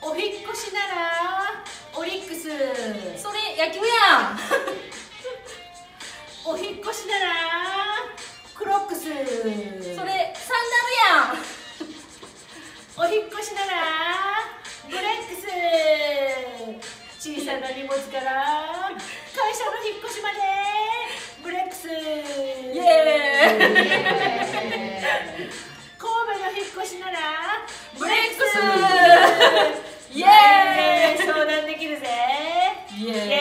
お引っ越しならオリックス。それ野球やん。お引っ越しならクロックス。それサンダルやん。お引っ越しならブレックス。小さな荷物から会社の引っ越しまでブレックス。イエーイ。スイエーイ相談できるぜ。イエーイ